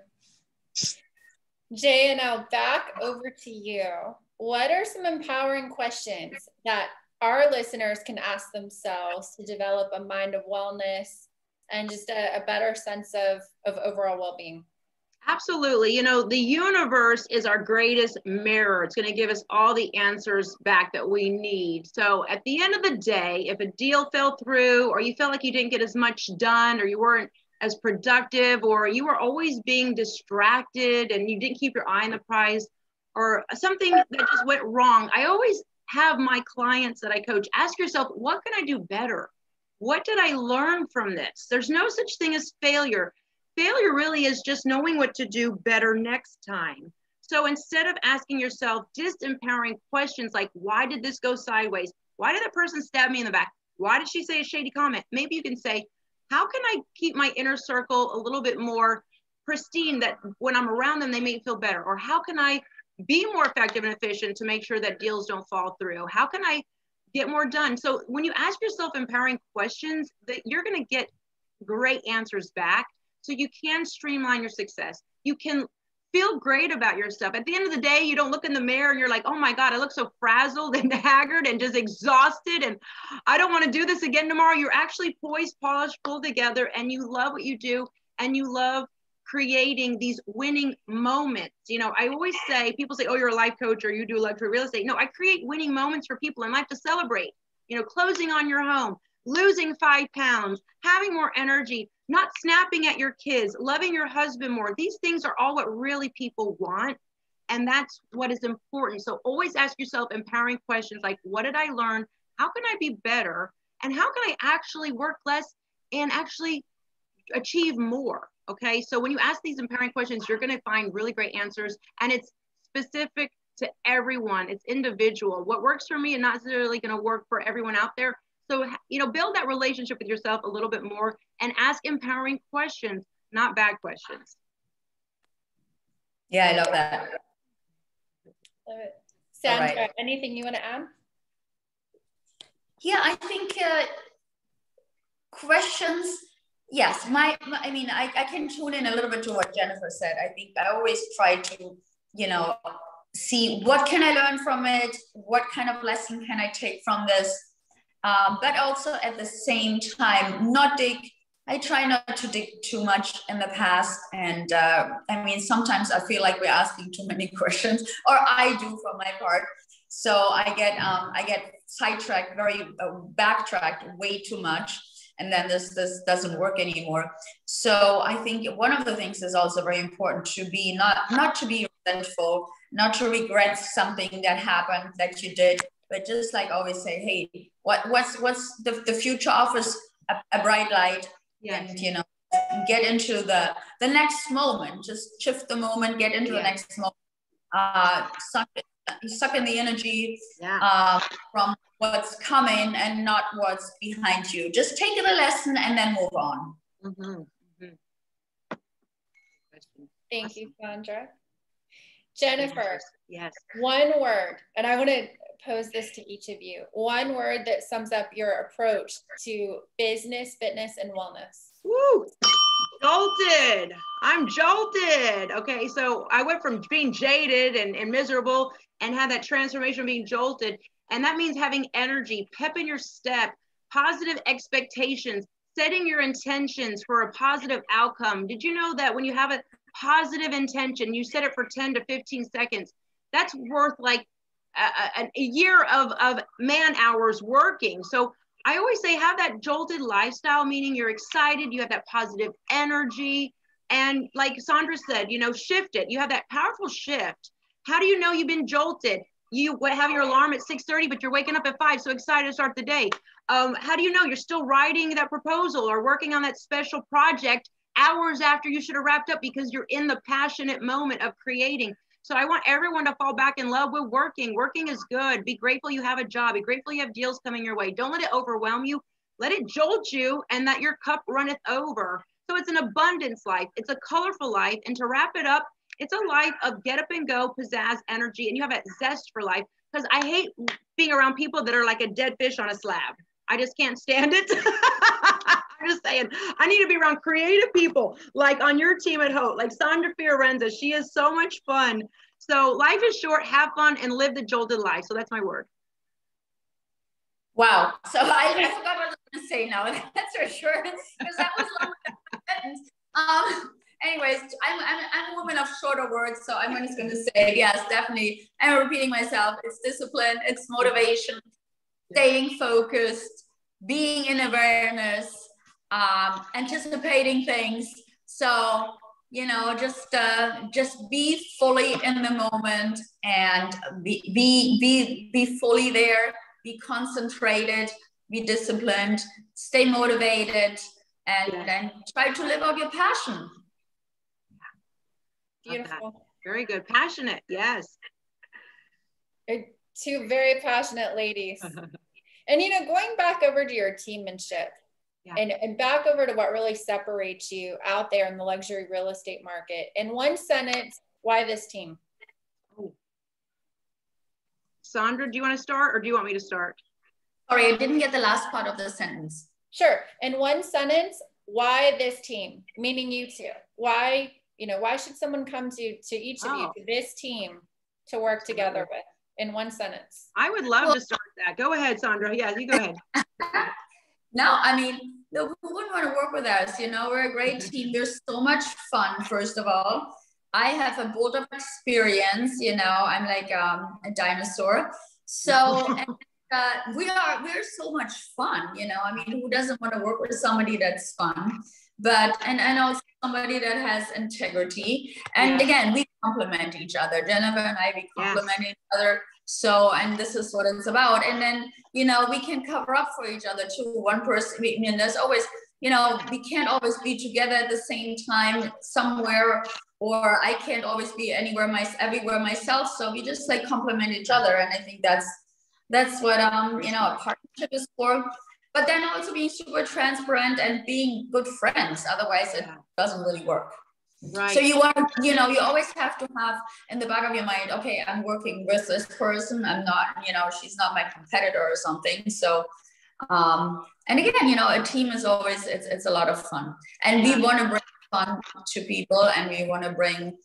Jay, and now back over to you. What are some empowering questions that our listeners can ask themselves to develop a mind of wellness and just a, a better sense of, of overall well-being? Absolutely. You know, the universe is our greatest mirror. It's going to give us all the answers back that we need. So at the end of the day, if a deal fell through, or you felt like you didn't get as much done, or you weren't as productive, or you were always being distracted and you didn't keep your eye on the prize, or something that just went wrong, I always have my clients that I coach ask yourself, what can I do better? What did I learn from this? There's no such thing as failure failure really is just knowing what to do better next time. So instead of asking yourself disempowering questions like, why did this go sideways? Why did that person stab me in the back? Why did she say a shady comment? Maybe you can say, how can I keep my inner circle a little bit more pristine that when I'm around them, they may feel better? Or how can I be more effective and efficient to make sure that deals don't fall through? How can I get more done? So when you ask yourself empowering questions, that you're going to get great answers back so you can streamline your success. You can feel great about yourself. At the end of the day, you don't look in the mirror and you're like, oh my God, I look so frazzled and haggard and just exhausted. And I don't want to do this again tomorrow. You're actually poised, polished, pulled together, and you love what you do and you love creating these winning moments. You know, I always say, people say, oh, you're a life coach or you do luxury real estate. No, I create winning moments for people in life to celebrate. You know, closing on your home, losing five pounds, having more energy, not snapping at your kids, loving your husband more. These things are all what really people want. And that's what is important. So always ask yourself empowering questions like, what did I learn? How can I be better? And how can I actually work less and actually achieve more? Okay. So when you ask these empowering questions, you're going to find really great answers. And it's specific to everyone, it's individual. What works for me and not necessarily going to work for everyone out there. So, you know, build that relationship with yourself a little bit more and ask empowering questions, not bad questions. Yeah, I love that. Love it. Sandra, right. anything you want to add? Yeah, I think uh, questions. Yes, my, my I mean, I, I can tune in a little bit to what Jennifer said. I think I always try to, you know, see what can I learn from it? What kind of lesson can I take from this? Um, but also at the same time, not dig. I try not to dig too much in the past. And uh, I mean, sometimes I feel like we're asking too many questions, or I do for my part. So I get um, I get sidetracked, very uh, backtracked way too much, and then this this doesn't work anymore. So I think one of the things is also very important to be not not to be resentful, not to regret something that happened that you did, but just like always say, hey, what what's what's the, the future offers a, a bright light yes. and you know get into the the next moment just shift the moment get into the next moment uh suck, suck in the energy yeah. uh, from what's coming and not what's behind you just take it a lesson and then move on mm-hmm. Mm-hmm. thank you sandra jennifer yes one word and i want to pose this to each of you. One word that sums up your approach to business, fitness, and wellness. Woo! Jolted. I'm jolted. Okay, so I went from being jaded and, and miserable and had that transformation of being jolted. And that means having energy, pep in your step, positive expectations, setting your intentions for a positive outcome. Did you know that when you have a positive intention, you set it for 10 to 15 seconds, that's worth like a, a year of, of man hours working. So I always say have that jolted lifestyle, meaning you're excited, you have that positive energy. And like Sandra said, you know, shift it. You have that powerful shift. How do you know you've been jolted? You have your alarm at 6:30, but you're waking up at five, so excited to start the day. Um, how do you know you're still writing that proposal or working on that special project hours after you should have wrapped up because you're in the passionate moment of creating? So I want everyone to fall back in love with working. Working is good. Be grateful you have a job. Be grateful you have deals coming your way. Don't let it overwhelm you. Let it jolt you and that your cup runneth over. So it's an abundance life. It's a colorful life. And to wrap it up, it's a life of get up and go, pizzazz, energy, and you have that zest for life. Because I hate being around people that are like a dead fish on a slab. I just can't stand it. I'm just saying, I need to be around creative people like on your team at Haute, like Sandra Fiorenza. She is so much fun. So life is short, have fun, and live the jolted life. So that's my word. Wow. So I, I forgot what I was going to say now. That's for sure. Because that was long. Um, anyways, I'm, I'm, I'm a woman of shorter words. So I'm just going to say, yes, definitely. I'm repeating myself. It's discipline, it's motivation, staying focused, being in awareness, um, anticipating things. So, you know, just uh, just be fully in the moment and be, be, be, be fully there, be concentrated, be disciplined, stay motivated, and, and try to live out your passion. Beautiful. Very good. Passionate. Yes. Two very passionate ladies. and, you know, going back over to your teammanship yeah. and, and back over to what really separates you out there in the luxury real estate market. In one sentence, why this team? Sandra, do you want to start or do you want me to start? Sorry, I didn't get the last part of the sentence. Sure. In one sentence, why this team? Meaning you two. Why you know why should someone come to to each of oh. you to this team to work together with in one sentence i would love well, to start that go ahead sandra yeah you go ahead no i mean no, who wouldn't want to work with us you know we're a great team there's so much fun first of all i have a board of experience you know i'm like um, a dinosaur so and, uh, we are we're so much fun you know i mean who doesn't want to work with somebody that's fun but and and also somebody that has integrity. And yeah. again, we complement each other. Jennifer and I, we complement yes. each other. So, and this is what it's about. And then, you know, we can cover up for each other too. One person, I mean, there's always, you know, we can't always be together at the same time somewhere, or I can't always be anywhere, my, everywhere myself. So we just like complement each other. And I think that's, that's what, um, you know, a partnership is for but then also being super transparent and being good friends. Otherwise, it doesn't really work. Right. So you want, you know, you always have to have in the back of your mind, okay, I'm working with this person. I'm not, you know, she's not my competitor or something. So, um, and again, you know, a team is always it's it's a lot of fun, and we want to bring fun to people, and we want to bring,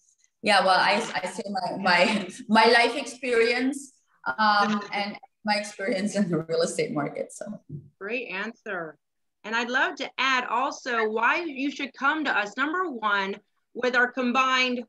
yeah. Well, I I say my my my life experience, um, and my experience in the real estate market. So great answer. And I'd love to add also why you should come to us. Number one, with our combined,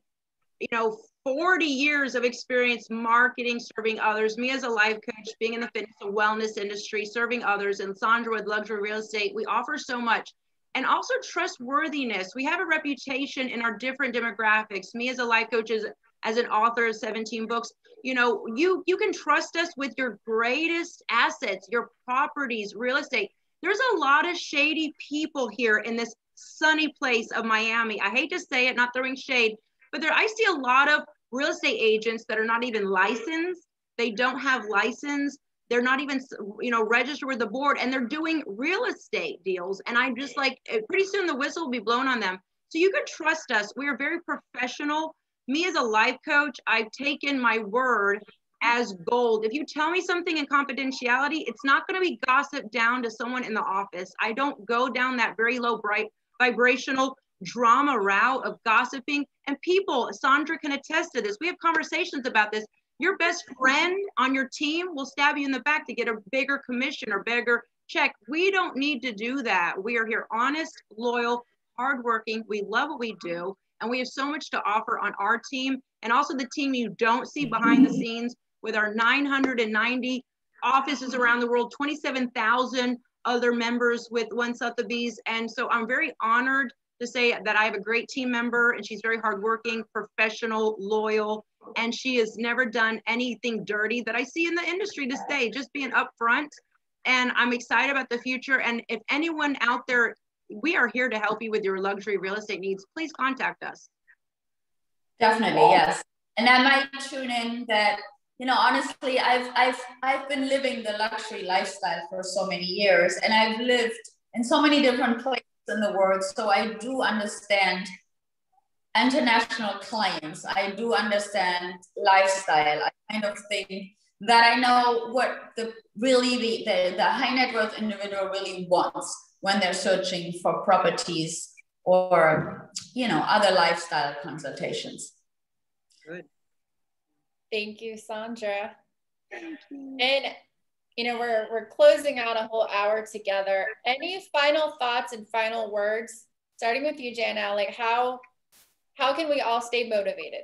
you know, 40 years of experience marketing, serving others, me as a life coach, being in the fitness and wellness industry, serving others, and Sandra with luxury real estate, we offer so much. And also trustworthiness. We have a reputation in our different demographics. Me as a life coach, as, as an author of 17 books, you know you you can trust us with your greatest assets your properties real estate there's a lot of shady people here in this sunny place of miami. I hate to say it not throwing shade but there i see a lot of real estate agents that are not even licensed. They don't have license. They're not even you know registered with the board and they're doing real estate deals. And i'm just like eh, pretty soon the whistle will be blown on them. So you can trust us. We are very professional. Me as a life coach, I've taken my word as gold. If you tell me something in confidentiality, it's not going to be gossip down to someone in the office. I don't go down that very low bright vibrational drama route of gossiping. And people, Sandra can attest to this. We have conversations about this. Your best friend on your team will stab you in the back to get a bigger commission or bigger check. We don't need to do that. We are here honest, loyal, hardworking. We love what we do. And we have so much to offer on our team and also the team you don't see behind the scenes with our 990 offices around the world, 27,000 other members with One Sotheby's. And so I'm very honored to say that I have a great team member and she's very hardworking, professional, loyal, and she has never done anything dirty that I see in the industry to stay, just being upfront. And I'm excited about the future. And if anyone out there we are here to help you with your luxury real estate needs. Please contact us. Definitely, yes. And I might tune in that, you know, honestly, I've I've I've been living the luxury lifestyle for so many years and I've lived in so many different places in the world. So I do understand international clients. I do understand lifestyle. I kind of think that I know what the really the, the, the high net worth individual really wants when they're searching for properties or you know other lifestyle consultations. Good. Thank you, Sandra. Thank you. And you know, we're we're closing out a whole hour together. Any final thoughts and final words, starting with you, Jana? Like how how can we all stay motivated?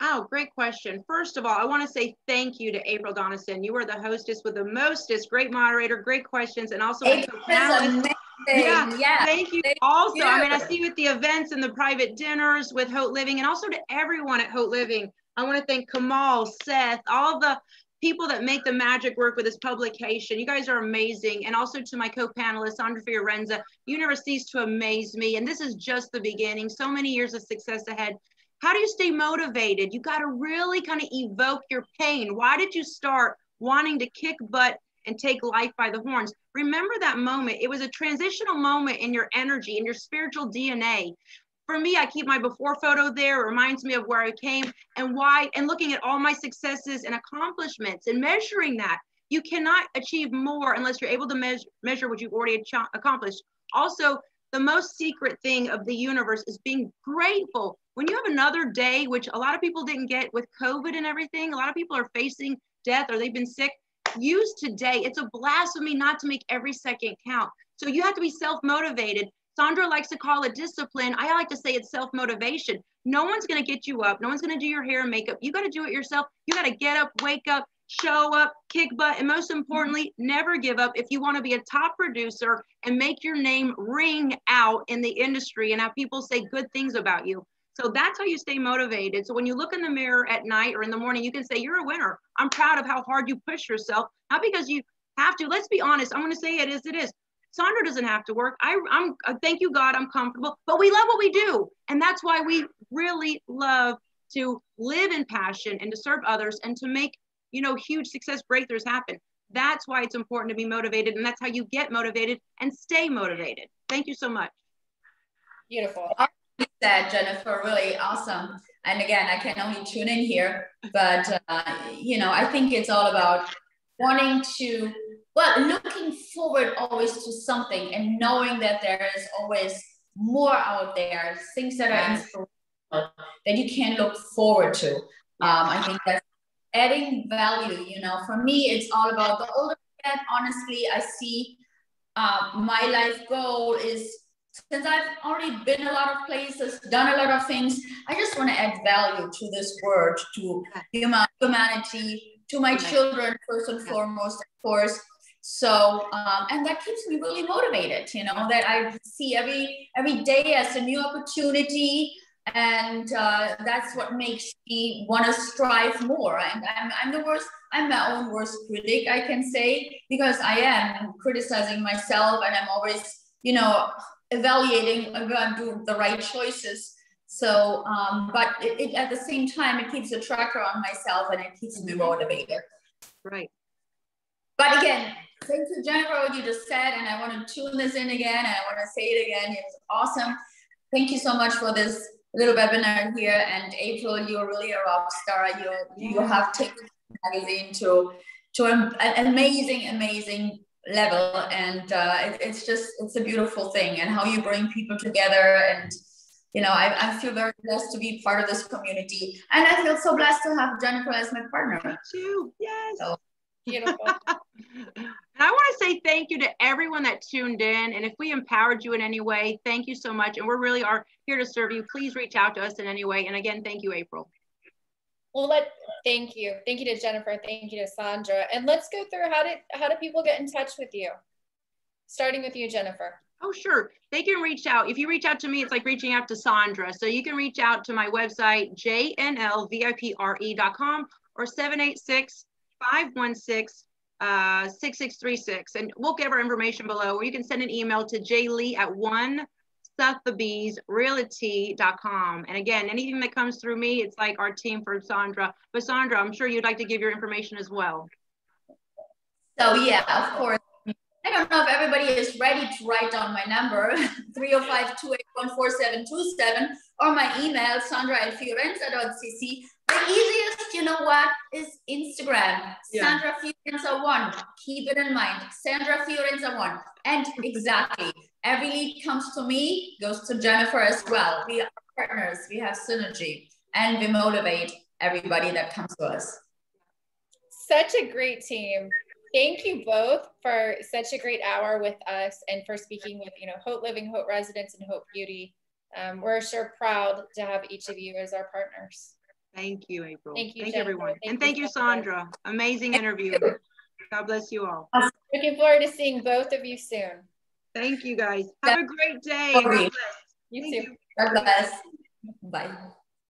Oh, great question. First of all, I want to say thank you to April Donison. You were the hostess with the mostest, great moderator, great questions, and also. Yeah. yeah. Thank you. Thank also, you. I mean, I see with the events and the private dinners with Haute Living, and also to everyone at Haute Living. I want to thank Kamal, Seth, all the people that make the magic work with this publication. You guys are amazing. And also to my co-panelist, Sandra Fiorenza, you never cease to amaze me. And this is just the beginning. So many years of success ahead. How do you stay motivated? You got to really kind of evoke your pain. Why did you start wanting to kick butt and take life by the horns? Remember that moment. It was a transitional moment in your energy, in your spiritual DNA for me, I keep my before photo there. It reminds me of where I came and why, and looking at all my successes and accomplishments and measuring that. You cannot achieve more unless you're able to measure, measure what you've already accomplished. Also, the most secret thing of the universe is being grateful. When you have another day, which a lot of people didn't get with COVID and everything, a lot of people are facing death or they've been sick. Use today. It's a blasphemy not to make every second count. So you have to be self motivated Sandra likes to call it discipline. I like to say it's self motivation. No one's going to get you up. No one's going to do your hair and makeup. You got to do it yourself. You got to get up, wake up, show up, kick butt, and most importantly, never give up if you want to be a top producer and make your name ring out in the industry and have people say good things about you. So that's how you stay motivated. So when you look in the mirror at night or in the morning, you can say, You're a winner. I'm proud of how hard you push yourself, not because you have to. Let's be honest. I'm going to say it as it is. Sandra doesn't have to work. I, I'm uh, thank you God, I'm comfortable. But we love what we do, and that's why we really love to live in passion and to serve others and to make you know huge success breakthroughs happen. That's why it's important to be motivated, and that's how you get motivated and stay motivated. Thank you so much. Beautiful. That Jennifer, really awesome. And again, I can only tune in here, but uh, you know, I think it's all about wanting to well looking forward always to something and knowing that there is always more out there things that are inspirational that you can look forward to. Um, i think that's adding value you know. For me it's all about the older I get honestly i see uh, my life goal is since I've already been a lot of places, done a lot of things, I just want to add value to this world, to human, humanity, to my children first and foremost, of course. So, um, and that keeps me really motivated, you know, that I see every every day as a new opportunity, and uh, that's what makes me want to strive more. And I'm, I'm the worst. I'm my own worst critic, I can say, because I am criticizing myself, and I'm always, you know, evaluating whether I'm doing the right choices. So, um, but it, it, at the same time, it keeps a tracker on myself and it keeps me motivated. Right. But again, thank you, Jennifer, what you just said. And I want to tune this in again. And I want to say it again. It's awesome. Thank you so much for this little webinar here. And April, you're really a rock star. You, you have taken magazine to, to an amazing, amazing level. And uh, it, it's just, it's a beautiful thing. And how you bring people together and you know, I, I feel very blessed to be part of this community. And I feel so blessed to have Jennifer as my partner. Me too. Yes. So, beautiful. I want to say thank you to everyone that tuned in. And if we empowered you in any way, thank you so much. And we really are here to serve you. Please reach out to us in any way. And again, thank you, April. Well, let thank you, thank you to Jennifer, thank you to Sandra, and let's go through how did how do people get in touch with you? Starting with you, Jennifer. Oh, sure. They can reach out. If you reach out to me, it's like reaching out to Sandra. So you can reach out to my website, jnlvipre.com or 786 516 uh, 6636. And we'll give our information below, or you can send an email to jlee at one realty.com. And again, anything that comes through me, it's like our team for Sandra. But Sandra, I'm sure you'd like to give your information as well. So yeah, of course. I don't know if everybody is ready to write down my number, 305-281-4727, or my email, sandra at fiorenza.cc. The easiest, you know what, is Instagram. Yeah. Sandra Fiorenza one. Keep it in mind. Sandra Fiorenza one. And exactly, every lead comes to me, goes to Jennifer as well. We are partners. We have synergy, and we motivate everybody that comes to us. Such a great team. Thank you both for such a great hour with us and for speaking with, you know, Haute Living, Haute Residence, and Haute Beauty. Um, we're sure proud to have each of you as our partners. Thank you, April. Thank you, Thank Jennifer. everyone. Thank and thank you, Sandra. Sandra. Amazing interview. God bless you all. Looking forward to seeing both of you soon. Thank you, guys. Have a great day. God bless. You Thank too. you. God bless. Bye.